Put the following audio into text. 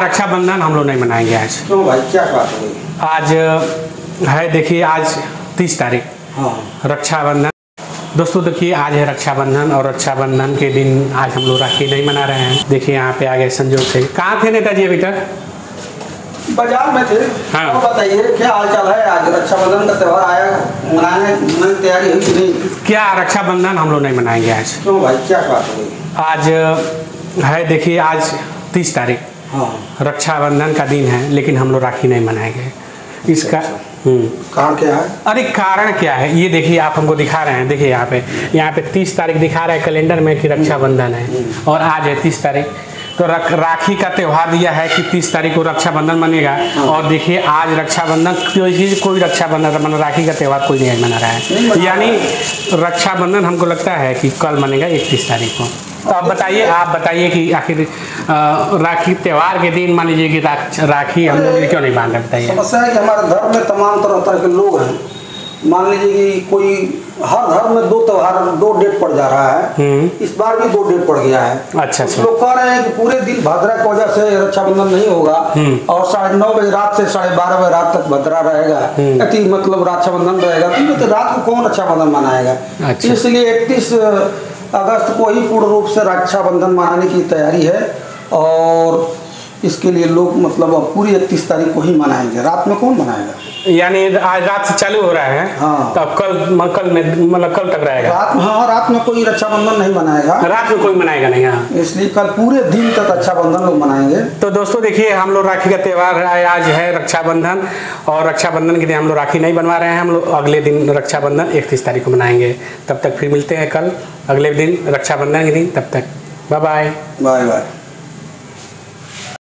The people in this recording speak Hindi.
रक्षाबंधन हम लोग नहीं मनाएँगे आज। क्यों भाई क्या बात हो आज है देखिए आज तीस तारीख। हाँ। रक्षाबंधन। दोस्तों देखिए आज है रक्षाबंधन और रक्षाबंधन के दिन आज हम लोग राखी नहीं मना रहे हैं। देखिए यहाँ पे आ गए संजोग से। कहाँ थे नेताजी अभी तक? बाज़ार में थे। हाँ। और बताइए क्या हाल चाल है? आज रक्षाबंधन का त्यौहार आया मनाने मनाने तैयारी हुई कि नहीं? क्या रक्षाबंधन हम लोग नहीं मनाएँगे आज। क्यों भाई क्या बात हो आज है देखिए आज तीस तारीख। हाँ रक्षाबंधन का दिन है लेकिन हम लोग राखी नहीं मनाएँगे इसका हम्म। कारण क्या है? अरे कारण क्या है? ये देखिए आप हमको दिखा रहे हैं। देखिए यहाँ पे। यहाँ पे तीस तारीख दिखा रहा है कैलेंडर में कि रक्षाबंधन है। और आज है तीस तारीख। तो रख, राखी का त्यौहार दिया है कि तीस तारीख को रक्षाबंधन बनेगा। और देखिए आज रक्षाबंधन कोई कोई रक्षाबंधन मतलब राखी का त्यौहार कोई नहीं मना रहा है। यानी रक्षाबंधन हमको लगता है कि कल मनेगा इकतीस तारीख को। तो आप बताइए आप बताइए कि आखिर राखी त्यौहार के दिन मान लीजिए कि राखी हम लोग क्यों नहीं बाँध रहे बताइए। समस्या है कि हमारे धर्म में तमाम तरह तरह के लोग हैं। मान लीजिए कि कोई हर धर्म में दो त्यौहार दो डेट पड़ जा रहा है। हम्म। इस बार भी दो डेट पड़ गया है। अच्छा अच्छा। लोग कह रहे हैं कि पूरे दिन भद्रा की वजह से रक्षाबंधन नहीं होगा। हम्म। और साढ़े नौ बजे रात से साढ़े बारह बजे रात तक भद्रा रहेगा। हम्म। अति मतलब रक्षाबंधन रहेगा। तो, तो रात को कौन रक्षाबंधन मनाएगा? अच्छा। इसलिए इकतीस अगस्त को ही पूर्ण रूप से रक्षाबंधन मनाने की तैयारी है। और इसके लिए लोग मतलब पूरी इकतीस तारीख को ही मनाएँगे। रात में कौन मनाएगा? यानी आज रात से चालू हो रहा है। हाँ। तब कल कल में मतलब कल तक रहेगा। रात में हाँ रात में कोई रक्षाबंधन नहीं मनाएगा। रात में कोई मनाएगा नहीं हाँ। इसलिए कल पूरे दिन तक रक्षाबंधन लोग मनाएँगे। तो दोस्तों देखिए हम लोग राखी का त्यौहार है आज है रक्षाबंधन और रक्षाबंधन के दिन हम लोग राखी नहीं बनवा रहे हैं। हम लोग अगले दिन रक्षाबंधन इकतीस तारीख को मनाएँगे। तब तक फिर मिलते हैं कल अगले दिन रक्षाबंधन के दिन। तब तक बाय बाय बाय बाय